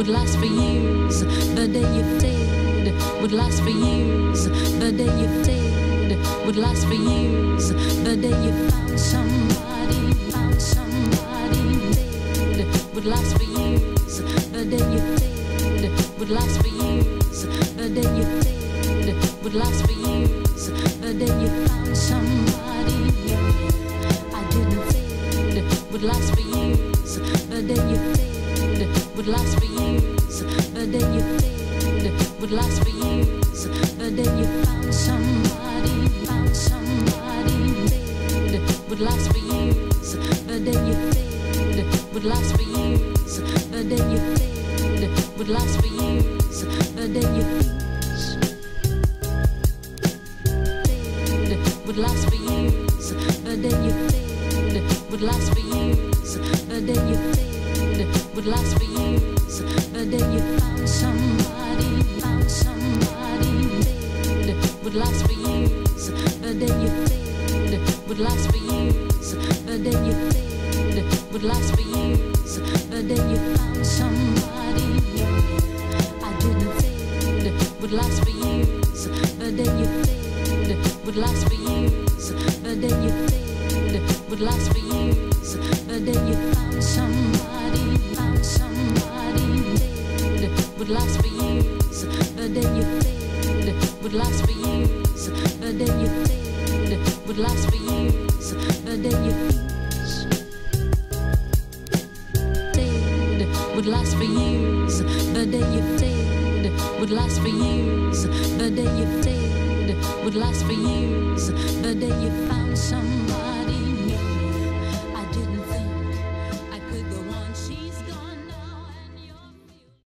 would last for years. The day you fade would last for years. The day you fade would last for years. The day you found somebody, found somebody dead would last for years. The day you fade would last for years. The day you fade would last for years. The day you found somebody I didn't fade would last for years. The day you fade would last for years. The day you fade would last for years. The day you found somebody, found somebody dead would last for years. The day you fade would last for years. The day you fade would last for years. The day you fade would last for years. The day you fade would last for years. The day you fade would last for years. The day you found somebody, found somebody dead would last for years. The day you fade would last for years. The day you fade would last for years. The day you found somebody I didn't fade would last for years. The day you fade would last for years. The day you fade would last for years. The day you would last for years. The day you fade would last for years. The day you fade would last for years. The day you fade would last for years. The day you fade would last for years. The day you fade would last for years. The day you found somebody.